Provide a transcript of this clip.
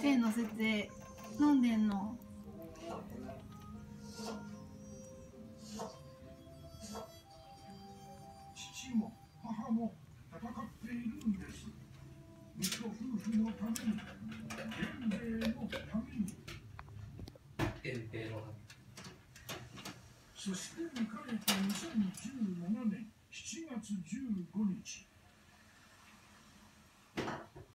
手乗せて飲んでんの。父も母も戦っているんです。息子夫婦のために源兵衛のためにそして迎えた2017年7月15日。